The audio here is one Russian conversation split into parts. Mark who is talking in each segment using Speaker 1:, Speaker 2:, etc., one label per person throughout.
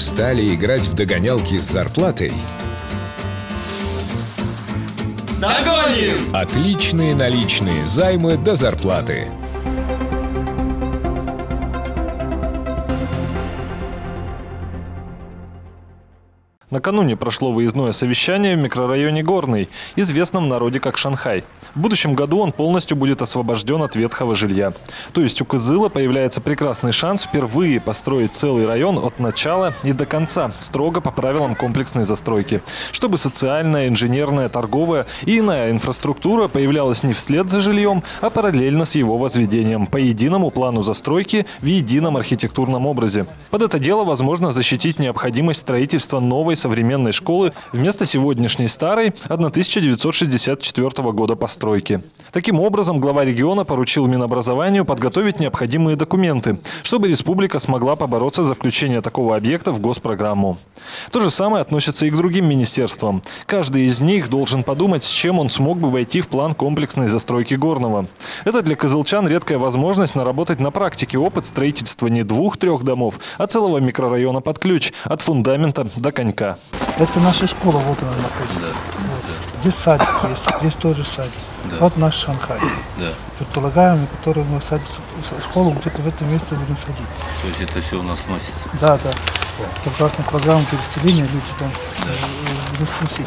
Speaker 1: Устали играть в догонялки с зарплатой?
Speaker 2: Догоним!
Speaker 1: Отличные наличные займы до зарплаты.
Speaker 3: Накануне прошло выездное совещание в микрорайоне Горный, известном народе как Шанхай. В будущем году он полностью будет освобожден от ветхого жилья. То есть у Кызыла появляется прекрасный шанс впервые построить целый район от начала и до конца, строго по правилам комплексной застройки. Чтобы социальная, инженерная, торговая и иная инфраструктура появлялась не вслед за жильем, а параллельно с его возведением по единому плану застройки в едином архитектурном образе. Под это дело возможно защитить необходимость строительства новой современной школы вместо сегодняшней старой 1964 года постройки. Таким образом, глава региона поручил Минобразованию подготовить необходимые документы, чтобы республика смогла побороться за включение такого объекта в госпрограмму. То же самое относится и к другим министерствам. Каждый из них должен подумать, с чем он смог бы войти в план комплексной застройки Горного. Это для козылчан редкая возможность наработать на практике опыт строительства не двух-трех домов, а целого микрорайона под ключ, от фундамента до конька.
Speaker 4: Это наша школа, вот она находится.
Speaker 5: Да.
Speaker 4: Вот. Здесь садик есть, здесь тоже садик.
Speaker 5: Да.
Speaker 4: Вот наш Шанхай.
Speaker 5: Да.
Speaker 4: Предполагаем, который мы садим, школу где-то в этом месте будем садить.
Speaker 5: То есть это все у нас сносится.
Speaker 4: Да, да. Согласно программе переселения люди там э, будут сносить.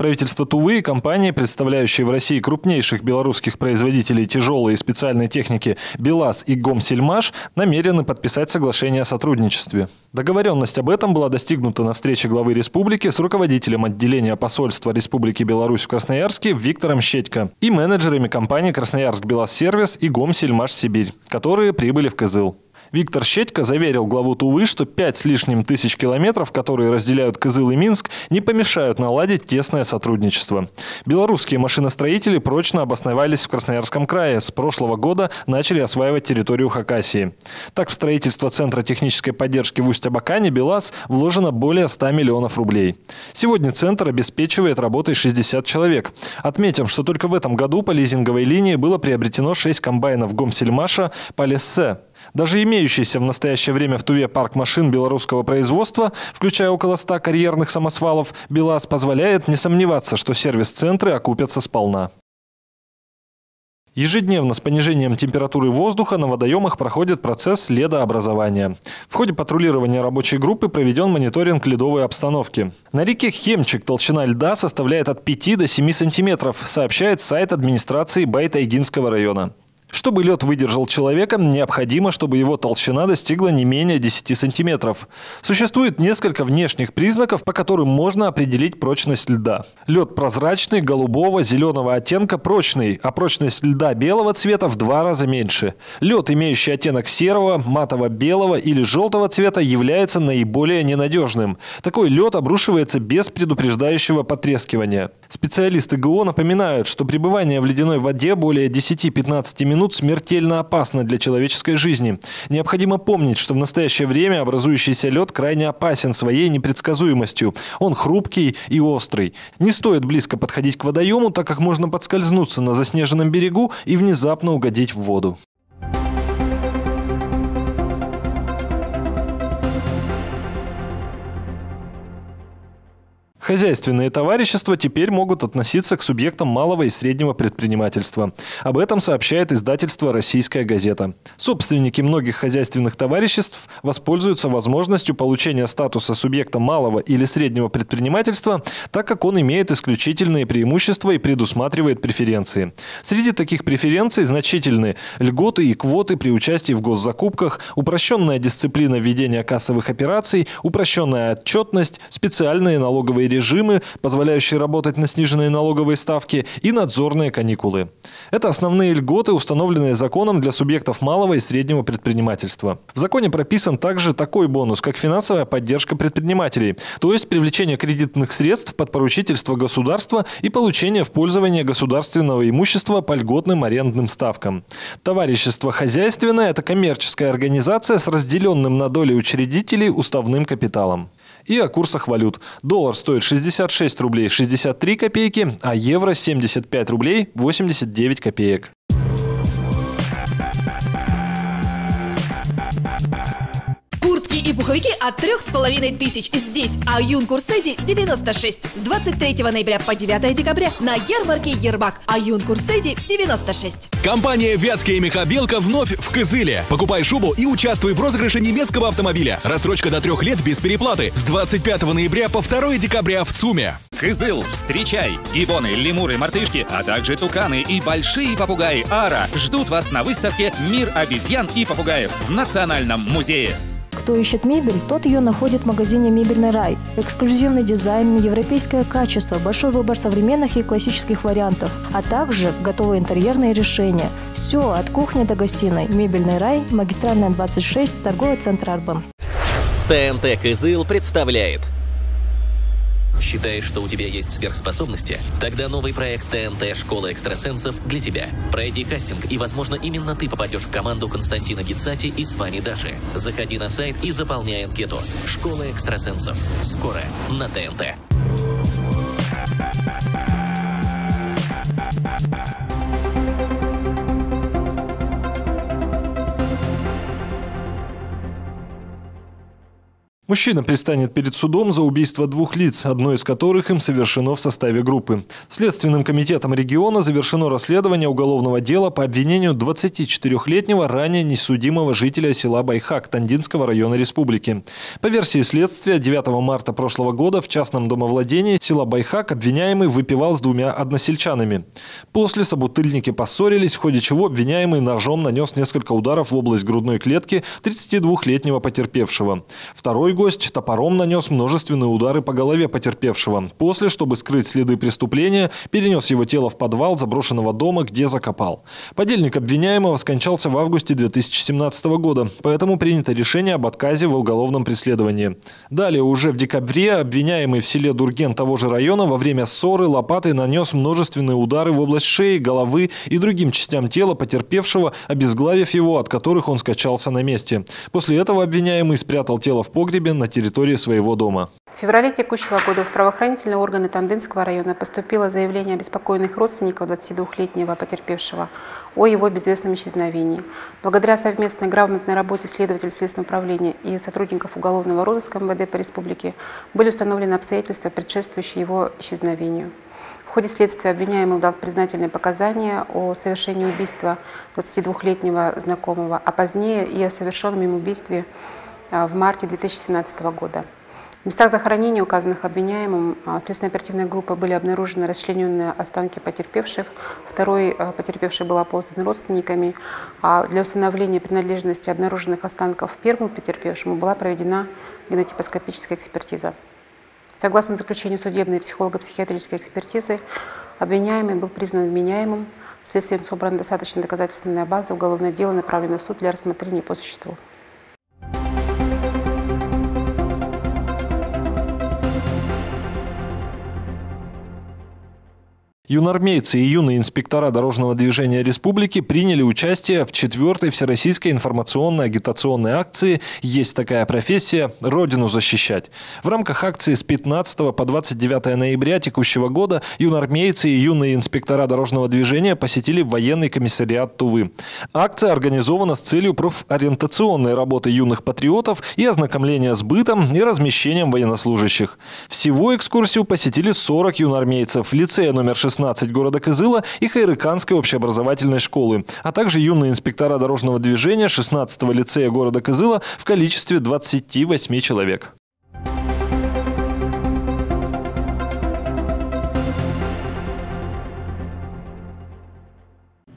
Speaker 3: Правительство Тувы и компании, представляющие в России крупнейших белорусских производителей тяжелой и специальной техники БелАЗ и ГОМСельмаш, намерены подписать соглашение о сотрудничестве. Договоренность об этом была достигнута на встрече главы республики с руководителем отделения посольства Республики Беларусь в Красноярске Виктором Щедько и менеджерами компании «Красноярск Белаз-сервис» и «Гомсельмаш Сибирь», которые прибыли в Кызыл. Виктор Щедько заверил главу Тувы, что пять с лишним тысяч километров, которые разделяют Кызыл и Минск, не помешают наладить тесное сотрудничество. Белорусские машиностроители прочно обосновались в Красноярском крае. С прошлого года начали осваивать территорию Хакасии. Так, в строительство Центра технической поддержки в Усть-Абакане БелАЗ вложено более 100 миллионов рублей. Сегодня Центр обеспечивает работой 60 человек. Отметим, что только в этом году по лизинговой линии было приобретено 6 комбайнов Гомсельмаша Полессе. Даже имеющийся в настоящее время в Туве парк машин белорусского производства, включая около 100 карьерных самосвалов, БелАЗ позволяет не сомневаться, что сервис-центры окупятся сполна. Ежедневно с понижением температуры воздуха на водоемах проходит процесс ледообразования. В ходе патрулирования рабочей группы проведен мониторинг ледовой обстановки. На реке Хемчик толщина льда составляет от 5 до 7 сантиметров, сообщает сайт администрации Байтайгинского района. Чтобы лед выдержал человека, необходимо, чтобы его толщина достигла не менее 10 сантиметров. Существует несколько внешних признаков, по которым можно определить прочность льда. Лед прозрачный, голубого, зеленого оттенка прочный, а прочность льда белого цвета в два раза меньше. Лед, имеющий оттенок серого, матово-белого или желтого цвета, является наиболее ненадежным. Такой лед обрушивается без предупреждающего потрескивания. Специалисты ГО напоминают, что пребывание в ледяной воде более 10-15 минут минут смертельно опасно для человеческой жизни. Необходимо помнить, что в настоящее время образующийся лед крайне опасен своей непредсказуемостью. Он хрупкий и острый. Не стоит близко подходить к водоему, так как можно подскользнуться на заснеженном берегу и внезапно угодить в воду. Хозяйственные товарищества теперь могут относиться к субъектам малого и среднего предпринимательства. Об этом сообщает издательство «Российская газета». Собственники многих хозяйственных товариществ воспользуются возможностью получения статуса субъекта малого или среднего предпринимательства, так как он имеет исключительные преимущества и предусматривает преференции. Среди таких преференций значительны льготы и квоты при участии в госзакупках, упрощенная дисциплина ведения кассовых операций, упрощенная отчетность, специальные налоговые режимы, позволяющие работать на сниженные налоговые ставки, и надзорные каникулы. Это основные льготы, установленные законом для субъектов малого и среднего предпринимательства. В законе прописан также такой бонус, как финансовая поддержка предпринимателей, то есть привлечение кредитных средств под поручительство государства и получение в пользование государственного имущества по льготным арендным ставкам. Товарищество хозяйственное – это коммерческая организация с разделенным на доли учредителей уставным капиталом. И о курсах валют. Доллар стоит 66 рублей 63 копейки, а евро 75 рублей 89 копеек.
Speaker 6: И пуховики от трех с половиной тысяч. Здесь Аюн Курседи 96. С 23 ноября по 9 декабря на ярмарке Ербак. Аюн Курседи 96.
Speaker 7: Компания «Вятская мехобелка» вновь в Кызыле. Покупай шубу и участвуй в розыгрыше немецкого автомобиля. Рассрочка до трех лет без переплаты. С 25 ноября по 2 декабря в ЦУМе.
Speaker 8: Кызыл, встречай! Гибоны, лемуры, мартышки, а также туканы и большие попугаи Ара ждут вас на выставке «Мир обезьян и попугаев» в Национальном музее.
Speaker 9: Кто ищет мебель, тот ее находит в магазине «Мебельный рай». Эксклюзивный дизайн, европейское качество, большой выбор современных и классических вариантов, а также готовые интерьерные решения. Все от кухни до гостиной. «Мебельный рай», магистральная 26, торговый центр «Арбан».
Speaker 10: ТНТ «Кызыл» представляет Считаешь, что у тебя есть сверхспособности? Тогда новый проект ТНТ «Школа экстрасенсов» для тебя. Пройди кастинг, и, возможно, именно ты попадешь в команду Константина Гицати и с вами Даши. Заходи на сайт и заполняй анкету. «Школа экстрасенсов». Скоро на ТНТ.
Speaker 3: Мужчина предстанет перед судом за убийство двух лиц, одно из которых им совершено в составе группы. Следственным комитетом региона завершено расследование уголовного дела по обвинению 24-летнего ранее несудимого жителя села Байхак Тандинского района республики. По версии следствия, 9 марта прошлого года в частном домовладении села Байхак обвиняемый выпивал с двумя односельчанами. После собутыльники поссорились, в ходе чего обвиняемый ножом нанес несколько ударов в область грудной клетки 32-летнего потерпевшего. Второй гость топором нанес множественные удары по голове потерпевшего. После, чтобы скрыть следы преступления, перенес его тело в подвал заброшенного дома, где закопал. Подельник обвиняемого скончался в августе 2017 года, поэтому принято решение об отказе в уголовном преследовании. Далее, уже в декабре, обвиняемый в селе Дурген того же района во время ссоры лопатой нанес множественные удары в область шеи, головы и другим частям тела потерпевшего, обезглавив его, от которых он скачался на месте. После этого обвиняемый спрятал тело в погребе на территории своего дома.
Speaker 11: В феврале текущего года в правоохранительные органы Тандынского района поступило заявление обеспокоенных родственников 22-летнего потерпевшего о его безвестном исчезновении. Благодаря совместной грамотной работе следователей Следственного управления и сотрудников уголовного розыска МВД по республике были установлены обстоятельства, предшествующие его исчезновению. В ходе следствия обвиняемый дал признательные показания о совершении убийства 22-летнего знакомого, а позднее и о совершенном им убийстве в марте 2017 года. В местах захоронения, указанных обвиняемым, а, следственной оперативной группой были обнаружены расчлененные останки потерпевших. Второй а, потерпевший был опознан родственниками. А для установления принадлежности обнаруженных останков первому потерпевшему была проведена генотипоскопическая экспертиза. Согласно заключению судебной психолого-психиатрической экспертизы, обвиняемый был признан вменяемым. Следствием собрана достаточно доказательственная база, уголовное дело направлено в суд для рассмотрения по существу.
Speaker 3: Юнормейцы и юные инспектора дорожного движения республики приняли участие в четвертой всероссийской информационной агитационной акции «Есть такая профессия. Родину защищать». В рамках акции с 15 по 29 ноября текущего года юнормейцы и юные инспектора дорожного движения посетили военный комиссариат Тувы. Акция организована с целью профориентационной работы юных патриотов и ознакомления с бытом и размещением военнослужащих. Всего экскурсию посетили 40 юнормейцев. Лицея номер 16 16 города Кызыла и Хайрыканской общеобразовательной школы, а также юные инспектора дорожного движения 16-го лицея города Кызыла в количестве 28 человек.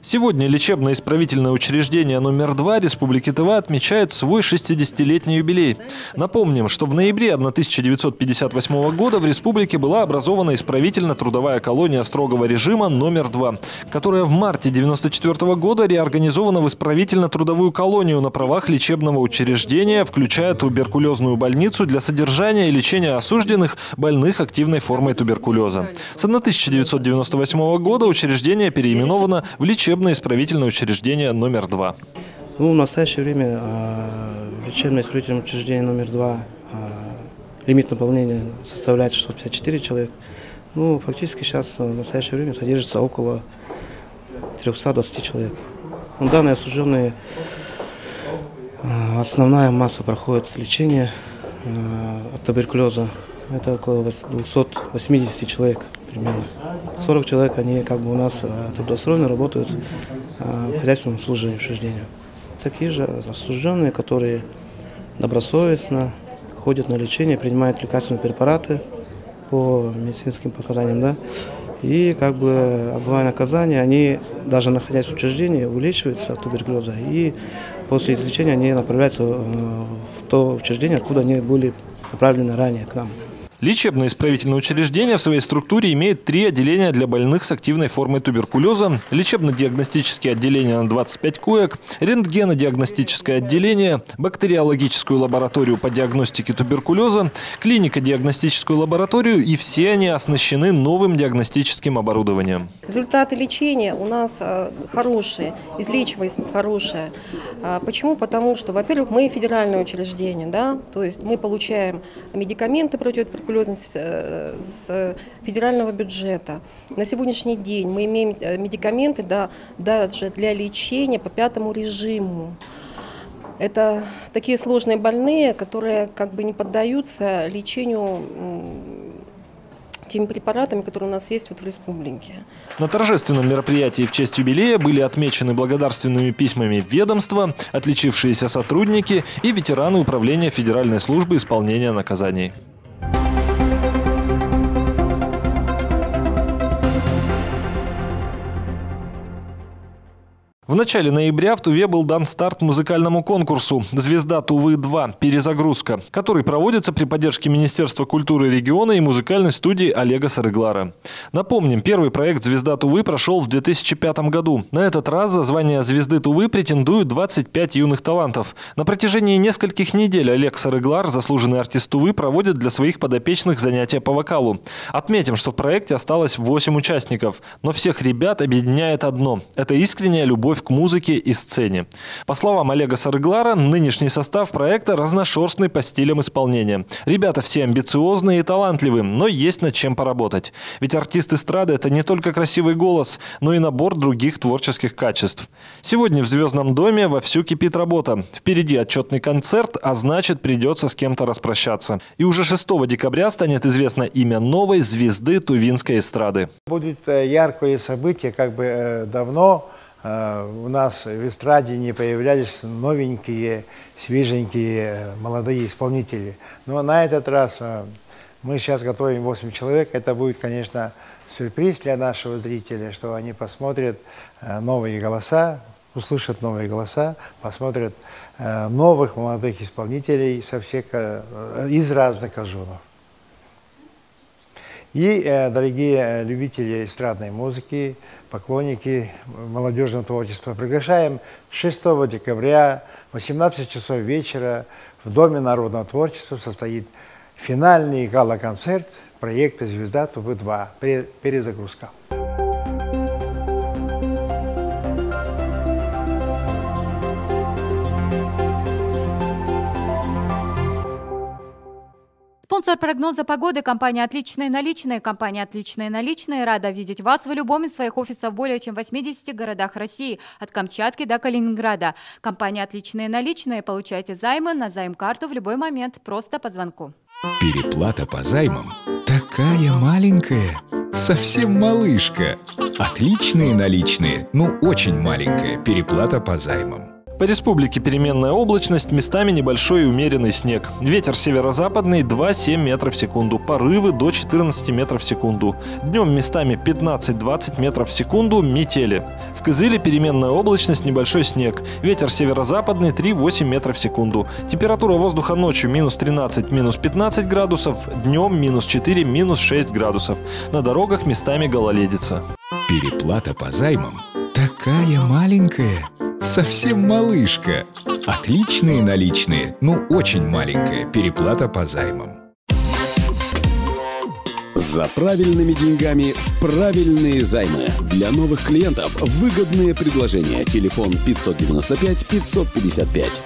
Speaker 3: Сегодня лечебно-исправительное учреждение номер 2 Республики Тыва отмечает свой 60-летний юбилей. Напомним, что в ноябре 1958 года в республике была образована исправительно-трудовая колония строгого режима номер 2, которая в марте 1994 года реорганизована в исправительно-трудовую колонию на правах лечебного учреждения, включая туберкулезную больницу для содержания и лечения осужденных больных активной формой туберкулеза. С 1998 года учреждение переименовано в лечебное лечебно-исправительное учреждение номер два.
Speaker 12: Ну, в настоящее время э, лечебно-исправительное учреждение номер два э, лимит наполнения составляет 654 человек. Ну, фактически сейчас в настоящее время содержится около 320 человек. Ну, данные осужденные А, основная масса проходит лечение э, от туберкулеза. Это около 280 человек примерно. 40 человек, они как бы у нас э, трудоустроены, работают э, в хозяйственном служении учреждения. Такие же осужденные, которые добросовестно ходят на лечение, принимают лекарственные препараты по медицинским показаниям, да, и как бы отбывая наказание, они, даже находясь в учреждении, вылечиваются от туберкулеза, и после излечения они направляются э, в то учреждение, откуда они были направлены ранее к нам.
Speaker 3: Лечебно-исправительное учреждение в своей структуре имеет три отделения для больных с активной формой туберкулеза, лечебно-диагностические отделения на 25 коек, рентгенодиагностическое отделение, бактериологическую лабораторию по диагностике туберкулеза, клинико-диагностическую лабораторию и все они оснащены новым диагностическим оборудованием.
Speaker 13: Результаты лечения у нас э, хорошие, излечиваемость хорошая. А почему? Потому что, во-первых, мы федеральное учреждение, да, то есть мы получаем медикаменты против туберкулезность э, с федерального бюджета. На сегодняшний день мы имеем э, медикаменты да, даже для лечения по пятому режиму. Это такие сложные больные, которые как бы не поддаются лечению теми препаратами, которые у нас есть вот в республике.
Speaker 3: На торжественном мероприятии в честь юбилея были отмечены благодарственными письмами ведомства, отличившиеся сотрудники и ветераны Управления Федеральной службы исполнения наказаний. В начале ноября в Туве был дан старт музыкальному конкурсу «Звезда Тувы-2. Перезагрузка», который проводится при поддержке Министерства культуры региона и музыкальной студии Олега Сарыглара. Напомним, первый проект «Звезда Тувы» прошел в 2005 году. На этот раз за звание «Звезды Тувы» претендуют 25 юных талантов. На протяжении нескольких недель Олег Сарыглар, заслуженный артист Тувы, проводит для своих подопечных занятия по вокалу. Отметим, что в проекте осталось 8 участников, но всех ребят объединяет одно – это искренняя любовь к музыке и сцене. По словам Олега Сарыглара, нынешний состав проекта разношерстный по стилям исполнения. Ребята все амбициозные и талантливые, но есть над чем поработать. Ведь артист эстрады – это не только красивый голос, но и набор других творческих качеств. Сегодня в «Звездном доме» вовсю кипит работа. Впереди отчетный концерт, а значит придется с кем-то распрощаться. И уже 6 декабря станет известно имя новой звезды тувинской эстрады.
Speaker 14: Будет э, яркое событие, как бы э, давно у нас в эстраде не появлялись новенькие, свеженькие, молодые исполнители. Но на этот раз э, мы сейчас готовим 8 человек. Это будет, конечно, сюрприз для нашего зрителя, что они посмотрят э, новые голоса, услышат новые голоса, посмотрят новых молодых исполнителей со всех, из разных кожуунов. И, э, дорогие э, любители эстрадной музыки, поклонники молодежного творчества, приглашаем 6 декабря в 18 часов вечера в Доме народного творчества состоит финальный гала-концерт проекта «Звезда ТВ-2. Перезагрузка».
Speaker 15: Спонсор прогноза погоды – компания «Отличные наличные». Компания «Отличные наличные» рада видеть вас в любом из своих офисов более чем 80 городах России, от Камчатки до Калининграда. Компания «Отличные наличные». Получайте займы на займ-карту в любой момент, просто по звонку.
Speaker 1: Переплата по займам такая маленькая, совсем малышка. Отличные наличные, ну очень маленькая переплата по займам.
Speaker 3: По республике переменная облачность, местами небольшой и умеренный снег. Ветер северо-западный 2,7 метров в секунду, порывы до 14 метров в секунду. Днем местами 15-20 метров в секунду, метели. В Кызыле переменная облачность, небольшой снег. Ветер северо-западный 3,8 метров в секунду. Температура воздуха ночью минус 13, минус 15 градусов, днем минус 4, минус 6 градусов. На дорогах местами гололедица.
Speaker 1: Переплата по займам такая маленькая – Совсем малышка. Отличные наличные, но очень маленькая переплата по займам.
Speaker 16: За правильными деньгами в правильные займы. Для новых клиентов выгодные предложения. Телефон 595 555.